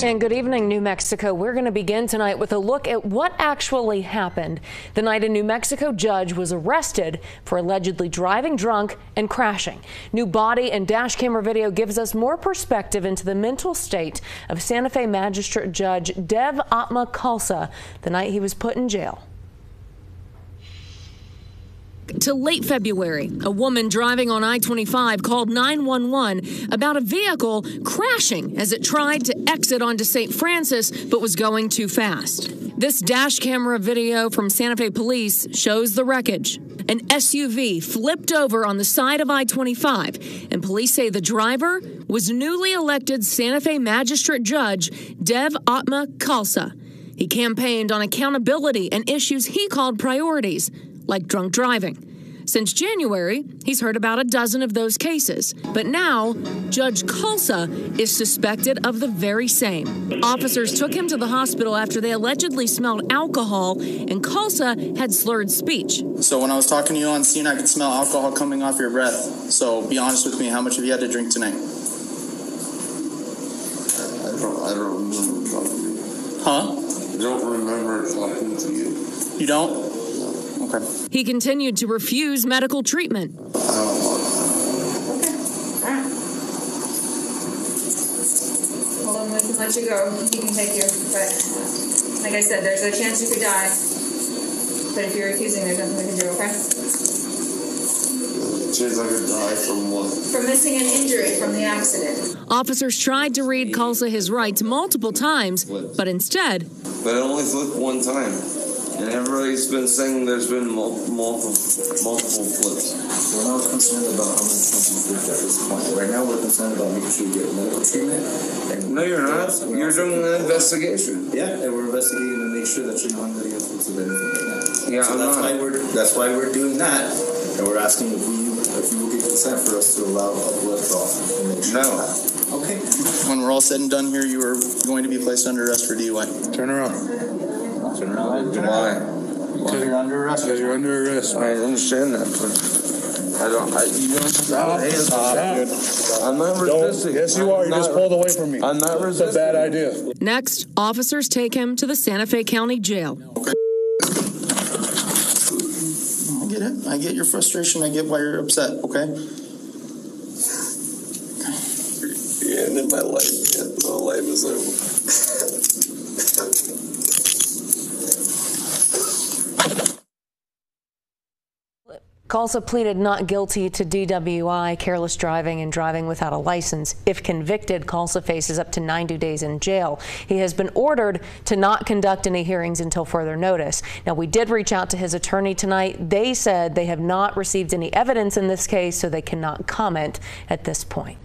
And good evening, New Mexico. We're going to begin tonight with a look at what actually happened the night a New Mexico judge was arrested for allegedly driving drunk and crashing. New body and dash camera video gives us more perspective into the mental state of Santa Fe Magistrate Judge Dev Atma Khalsa the night he was put in jail to late February. A woman driving on I 25 called 911 about a vehicle crashing as it tried to exit onto St. Francis but was going too fast. This dash camera video from Santa Fe police shows the wreckage. An SUV flipped over on the side of I 25, and police say the driver was newly elected Santa Fe Magistrate Judge Dev Atma Khalsa. He campaigned on accountability and issues he called priorities like drunk driving. Since January, he's heard about a dozen of those cases. But now, Judge Khalsa is suspected of the very same. Officers took him to the hospital after they allegedly smelled alcohol, and Khalsa had slurred speech. So when I was talking to you on scene, I could smell alcohol coming off your breath. So be honest with me, how much have you had to drink tonight? I don't, I don't remember talking to you. Huh? I don't remember talking to you. You don't? Okay. He continued to refuse medical treatment. Okay. All right. Hold on, we can let you go. He can take you. But like I said, there's a chance you could die. But if you're refusing, there's nothing we can do, okay? Chance I could die from what? From missing an injury from the accident. Officers tried to read Khalsa his rights multiple times, but instead. But it only flipped one time. And everybody's been saying there's been multiple, multiple, multiple flips. We're not concerned about how many times you flipped at this point. Right now, we're concerned about making sure you get medical treatment. And no, you're not. You're doing an investigation. Yeah, and we're investigating to make sure that you're not under the influence of anything right. Yeah, so I'm that's not. why we're that's why we're doing that, and we're asking if we if you will get consent for us to allow a blood draw. No. Okay. When we're all said and done here, you are going to be placed under arrest for DUI. Turn around. Turn around. Why? Because you're under arrest. Because you're under arrest. I understand that, but I don't. I, you don't Stop. Stop. I'm not resisting. Yes, you are. You just pulled away from me. I'm not resisting. It's a bad idea. Next, officers take him to the Santa Fe County Jail. I get it. I get your frustration. I get why you're upset. Okay. The end of my life. Man. My life is over. Khalsa pleaded not guilty to DWI, careless driving, and driving without a license. If convicted, Khalsa faces up to 90 days in jail. He has been ordered to not conduct any hearings until further notice. Now, we did reach out to his attorney tonight. They said they have not received any evidence in this case, so they cannot comment at this point.